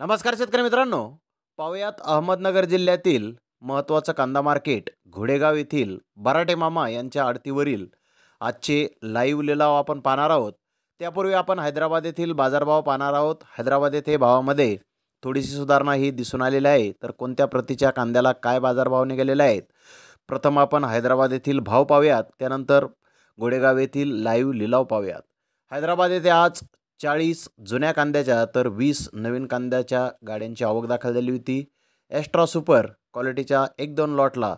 नमस्कार शेतकरी मित्रांनो. पाहुयात अहमदनगर जिल्ह्यातील महत्त्वाचं कांदा मार्केट घोडेगाव येथील बराटे मामा यांच्या आडतीवरील आजचे लाईव्ह लिलाव आपण पाहणार आहोत. त्यापूर्वी आपण हैदराबाद येथील बाजारभाव पाहणार आहोत. हैदराबाद येथे भावामध्ये थोडीशी सुधारणा ही दिसून आलेली आहे. तर कोणत्या प्रतीच्या कांद्याला काय बाजारभाव निघालेले आहेत? प्रथम आपण हैदराबाद येथील भाव पाहूयात. त्यानंतर घोडेगाव येथील लाईव्ह लिलाव पाहूयात. हैदराबाद येथे आज चाळीस जुन्या कांद्याच्या तर वीस नवीन कांद्याच्या गाड्यांची आवक दाखल झाली होती. एस्ट्रा सुपर क्वालिटीच्या एक दोन लॉटला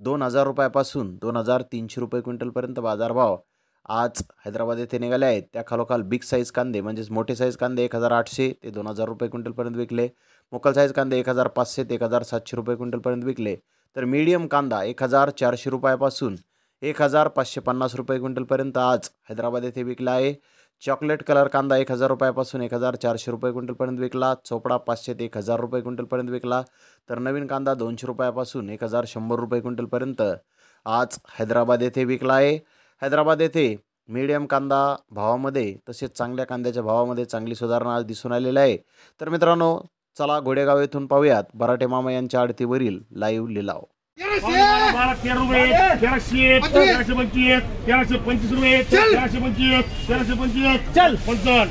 दोन हजार रुपयापासून दोन हजार तीनशे रुपये क्विंटलपर्यंत बाजारभाव आज हैदराबाद येथे निघाले आहेत. त्या खालोखाल बिग साईज कांदे म्हणजेच मोठे साईज कांदे एक हजार आठशे ते दोन हजार रुपये क्विंटलपर्यंत विकले. मोकल साईज कांदे एक हजार पाचशे ते एक हजार सातशे रुपये क्विंटलपर्यंत विकले. तर मीडियम कांदा एक हजार चारशे रुपयापासून एक हजार पाचशे पन्नास रुपये क्विंटलपर्यंत आज हैदराबाद येथे विकला आहे. चॉकलेट कलर कांदा एक हजार रुपयापासून एक हजार चारशे रुपये क्विंटलपर्यंत विकला. चोपडा पाचशे ते एक हजार रुपये क्विंटलपर्यंत विकला. तर नवीन कांदा दोनशे रुपयापासून एक हजार शंभर रुपये क्विंटलपर्यंत आज हैदराबाद येथे विकला आहे. हैदराबाद येथे मीडियम कांदा भावामध्ये तसेच चांगल्या कांद्याच्या भावामध्ये चांगली सुधारणा आज दिसून आलेली आहे. तर मित्रांनो चला घोडेगाव येथून पाहूयात. बराटे मामा यांच्या आडतीवरील लाईव्ह लिलाव. बारा तेरा रुपये तेराशे तेराशे पंचवीस तेराशे पंचवीस रुपये तेराशे पंचवीस तेराशे पंचवीस चल। पंचावन्न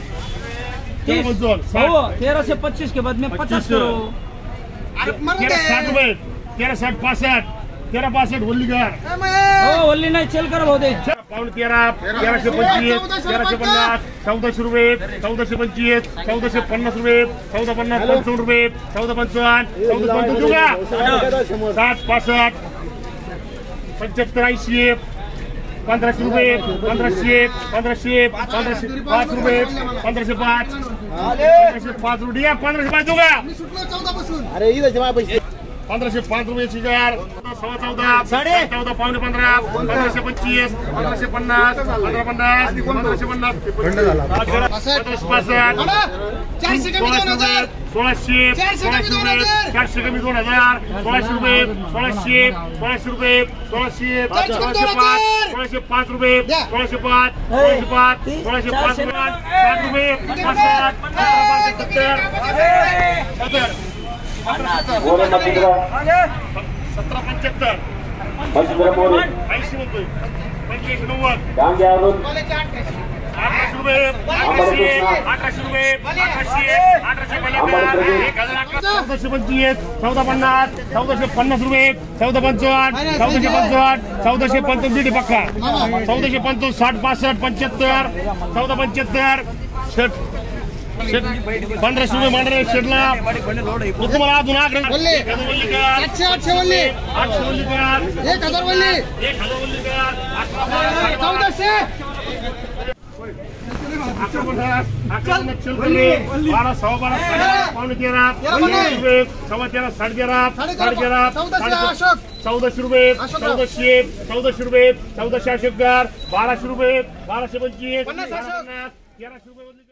तेरा पंचावन्न साठ। हो तेरह से पच्चीस के बाद में पचास करो। तेरा साठ रुपये तेरा साठ पासष्ट तेरा पासष्ट वल्लीकर हो वल्ली नाही चल कर भाऊ दे पावणे तेरा तेराशे पंचवीस तेराशे पन्नास चौदाशे रुपये चौदाशे पंचवीस चौदाशे पन्नास रुपये चौदा पन्नास पंचावन्न रुपये चौदा पंचावन्न चौदा पंचावन्न साठ पासष्ट पंच्याहत्तर ऐंशी पंधराशे रुपये पंधराशे पंधराशे पंधराशे पाच रुपये पंधराशे पाच पंधराशे पाच रुपये पंधराशे पाच देऊ का पंधराशे पाच रुपये शिकार सव्वा चौदा साडे चौदा पावणे पंधरा पंधराशे पंचवीस पंधराशे पन्नास पंधरा पन्नास पंधराशे पन्नास। पंधराशे पासष्ट सोळाशे सोळाशे रुपये. चारशे कमी दोन हज़ार। सोळाशे रुपये सोळाशे सोळाशे रुपये सोळाशे सोळाशे पाच. सोळाशे पाच रुपये. सोळाशे पाच सोळाशे पाच सोळाशे पाच रुपये साठ रुपये सत्तर सत्तर सतरा पंच्याहत्तर पंच्याऐंशी नव्वद अठराशे रुपये अठराशे अठराशे रुपये अठराशे पक्का चौदाशे पंचावन्न साठ पासष्ट पंच्याहत्तर चौदा पंच्याहत्तर षट षट पंधराशे रुपये मांडरे शेडला तुम्हाला अजून आग्रह वल्ली. एक हज़ार वल्ली कर. आठशे आठशे वल्ली। आठशे वल्ली कर. एक हज़ार वल्ली। एक हज़ार वल्ली कर. अठरा चौदाशे अकरा पंधरा, अकरा पंधरा बारा सव्वा बारा साडे पावणे तेरा तेरा पंधरा मध्ये. रुपये। अशोक चौदाशे रुपये। चौदाशे अशोक बाराशे रुपये। बाराशे पंचवीस तेराशे रुपये।